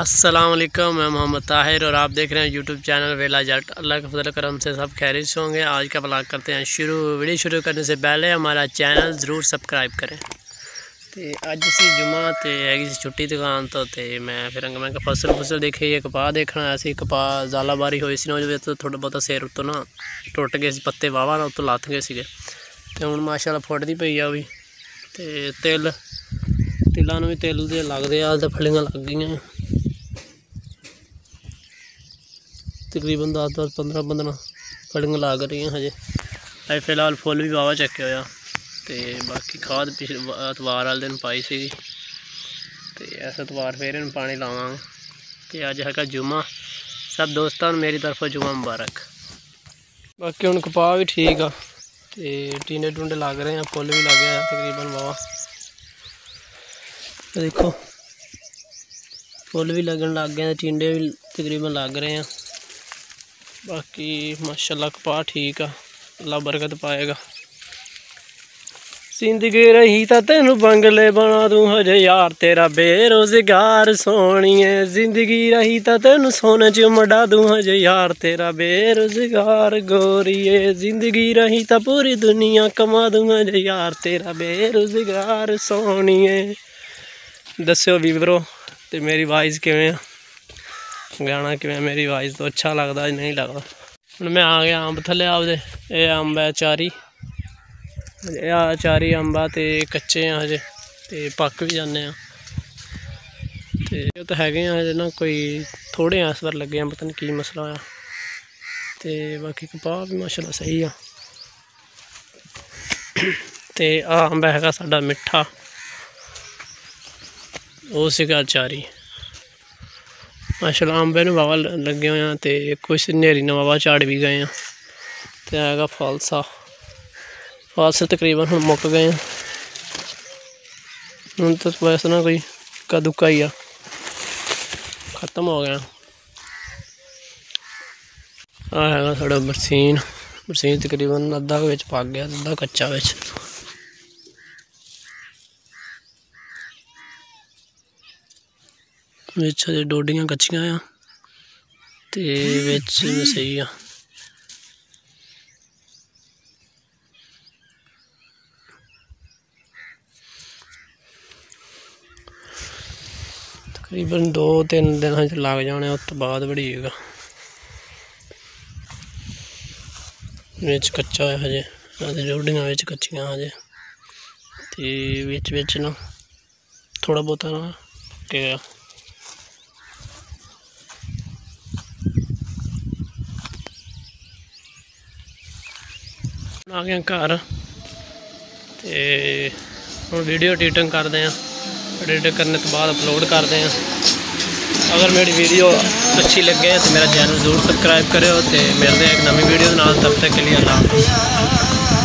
अस्सलाम वालेकुम मैं मोहम्मद ताहिर और आप देख रहे हैं यूट्यूब चैनल वेला जट अल्लाह के फजल करम से सब खैरित से होंगे आज का ब्लॉग करते हैं शुरू वीडियो शुरू करने से पहले हमारा चैनल ज़रूर सब्सक्राइब करें ਤੇ ਅੱਜ ਸੀ ਜੁਮਾ ਤੇ ਹੈਗੀ ਸੀ ਛੁੱਟੀ ਦੁਕਾਨ ਤੋਂ ਤੇ ਮੈਂ ਫਿਰ ਮੈਂ ਕਿਹਾ ਫਸਲ ਫਸਲ ਦੇਖੀ ਇਹ ਕਪਾਹ ਦੇਖਣਾ ਆਇਆ ਸੀ ਕਪਾਹ ਜ਼ਾਲਾਬਾਰੀ ਹੋਈ ਸੀ ਨਾ ਉਹਦੇ ਵਿੱਚ ਥੋੜਾ ਬਹੁਤਾ ਸਿਰ ਉੱਤੋਂ ਨਾ ਟੁੱਟ ਗਏ ਸੀ ਪੱਤੇ ਵਾਵਾ ਨਾਲ ਉੱਤੋਂ ਲੱਥ ਗਏ ਸੀਗੇ ਤੇ ਹੁਣ ਮਾਸ਼ਾਅੱਲਾ ਫੁੱਟਦੀ ਪਈ ਆ ਉਹ ਵੀ ਤੇ ਤਿਲ ਤਿਲਾਂ ਨੂੰ ਵੀ ਤਿਲ ਦੇ ਲੱਗਦੇ ਆ ਤੇ ਫਲੀਆਂ ਲੱਗ ਗਈਆਂ ਤਕਰੀਬਨ 10 10 15 15 ਫਲੀਆਂ ਲੱਗ ਰਹੀਆਂ ਹਜੇ। ਅਜੇ ਫਿਲਹਾਲ ਫੁੱਲ ਵੀ ਵਾਵਾ ਚੱਕੇ ਹੋਇਆ। ਤੇ ਬਾਕੀ ਖਾਦ ਪਿਛਲੇ ਐਤਵਾਰ ਵਾਲੇ ਦਿਨ ਪਾਈ ਸੀਗੀ। ਤੇ ਇਸ ਐਤਵਾਰ ਫੇਰ ਇਹਨੂੰ ਪਾਣੀ ਲਾਵਾਂਗੇ। ਤੇ ਅੱਜ ਹੈਗਾ ਜੁਮਾ। ਸਭ ਦੋਸਤਾਂ ਨੂੰ ਮੇਰੀ ਤਰਫੋਂ ਜੁਮਾ ਮੁਬਾਰਕ। ਬਾਕੀ ਹੁਣ ਕਪਾਹ ਵੀ ਠੀਕ ਆ। ਤੇ ਟੀਨੇ ਟੁੰਡੇ ਲੱਗ ਰਹੇ ਆ। ਫੁੱਲ ਵੀ ਲੱਗ ਗਿਆ ਤਕਰੀਬਨ ਵਾਵਾ ਦੇਖੋ। ਫੁੱਲ ਵੀ ਲੱਗਣ ਲੱਗ ਗਏ ਟਿੰਡੇ ਵੀ ਤਕਰੀਬਨ ਲੱਗ ਰਹੇ ਆ। ਬਾਕੀ ਮਾਸ਼ਾਅੱਲਾ ਕਪਾਹ ਠੀਕ ਆ, ਅੱਲਾ ਬਰਕਤ ਪਾਏਗਾ। ਜ਼ਿੰਦਗੀ ਰਹੀ ਤਾਂ ਤੈਨੂੰ ਬੰਗਲੇ ਬਣਾ ਦੂੰ, ਹਜੇ ਯਾਰ ਤੇਰਾ ਬੇਰੋਜ਼ਗਾਰ ਸੋਹਣੀਏ ਜ਼ਿੰਦਗੀ ਰਹੀ ਤਾਂ ਤੈਨੂੰ ਸੋਨੇ 'ਚ ਮੜਾ ਦੂੰ, ਹਜੇ ਯਾਰ ਤੇਰਾ ਬੇਰੋਜ਼ਗਾਰ ਗੋਰੀਏ ਜ਼ਿੰਦਗੀ ਰਹੀ ਤਾਂ ਪੂਰੀ ਦੁਨੀਆ ਕਮਾ ਦੂੰ, ਹਜੇ ਯਾਰ ਤੇਰਾ ਬੇਰੋਜ਼ਗਾਰ ਸੋਹਣੀਏ ਦੱਸਿਓ ਵੀਵਰੋ ਤੇ ਮੇਰੀ ਵਾਈਸ ਕਿਵੇਂ ਆ? ਗਾਣਾ ਕਿਵੇਂ ਮੇਰੀ ਵਾਈਸ ਤੋਂ ਅੱਛਾ ਲੱਗਦਾ ਜਾਂ ਨਹੀਂ ਲੱਗਦਾ? ਹੁਣ ਮੈਂ ਆ ਗਿਆ ਅੰਬ ਥੱਲੇ ਆਪਦੇ। ਇਹ ਅੰਬ ਹੈ ਚਾਰੀ। ਇਹ ਆ ਚਾਰੀ ਅੰਬਾ ਤੇ ਕੱਚੇ ਆ ਹਜੇ। ਤੇ ਪੱਕ ਵੀ ਜਾਂਦੇ ਆ। ਤੇ ਉਹ ਤਾਂ ਹੈਗੇ ਆ ਹਜੇ ਨਾ ਕੋਈ ਥੋੜੇ ਆ ਇਸ ਵਾਰ ਲੱਗੇ ਆ, ਪਤਾ ਨਹੀਂ ਕੀ ਮਸਲਾ ਆ ਤੇ ਬਾਕੀ ਕਪਾਹ ਵੀ ਮਾਸ਼ਾਅੱਲਾ ਸਹੀ ਆ। ਤੇ ਆ ਅੰਬ ਹੈਗਾ ਸਾਡਾ ਮਿੱਠਾ। ਉਹ ਸੀਗਾ ਚਾਰੀ। ਮਾਸ਼ਾਅੱਲਾ ਅੰਬੇ ਨੂੰ ਵਾਵਾ ਲੱਗੇ ਹੋਏ ਆ ਤੇ ਕੁਛ ਨੇਰੀ ਨਾਲ ਵਾਵਾ ਝਾੜ ਵੀ ਗਏ ਆ। ਤੇ ਹੈਗਾ ਫਾਲਸਾ। ਫਲਸੇ ਤਕਰੀਬਨ ਹੁਣ ਮੁੱਕ ਗਏ ਆ। ਹੁਣ ਤਾਂ ਵੈਸੇ ਨਾ ਕੋਈ ਕਦੁਕਾ ਹੀ ਆ। ਖਤਮ ਹੋ ਗਿਆ। ਆ ਹੈਗਾ ਸਾਡਾ ਬਰਸੀਨ ਬਰਸੀਨ ਤਕਰੀਬਨ ਅੱਧਾ ਵਿੱਚ ਪੱਕ ਗਿਆ ਅੱਧਾ ਕੱਚਾ ਵਿੱਚ। ਵਿੱਚ ਹਜੇ ਡੋਡੀਆਂ ਕੱਚੀਆਂ ਆ ਤੇ ਵਿੱਚ ਸਹੀ ਆ। ਤਕਰੀਬਨ 2-3 ਦਿਨਾਂ ਚ ਲੱਗ ਜਾਣੇ ਉਸ ਤੋਂ ਬਾਅਦ ਬੜੀਏਗਾ ਵਿੱਚ ਕੱਚਾ ਹੈ ਹਜੇ ਅਤੇ ਜੋੜੀਆਂ ਵਿੱਚ ਕੱਚੀਆਂ ਹਜੇ। ਤੇ ਵਿੱਚ ਵਿੱਚ ਨਾ ਥੋੜਾ ਬਹੁਤਾ ਨਾ ਕਿ ਆ ਗਿਆ ਘਰ। ਤੇ ਹੁਣ ਵੀਡੀਓ ਐਡੀਟਿੰਗ ਕਰਦੇ ਆ ਐਡਿਟ ਕਰਨ ਤੋਂ ਬਾਅਦ ਅਪਲੋਡ ਕਰਦੇ ਆ ਅਗਰ ਮੇਰੀ ਵੀਡੀਓ ਅੱਛੀ ਲੱਗੇ ਤਾਂ ਮੇਰਾ ਚੈਨਲ ਜ਼ਰੂਰ ਸਬਸਕ੍ਰਾਈਬ ਕਰਿਓ ਤੇ ਮਿਲਦੇ ਆ ਇੱਕ ਨਵੀਂ ਵੀਡੀਓ ਨਾਲ। ਤਬ ਤੱਕ ਕੇ ਲਈ ਅੱਲਾਹ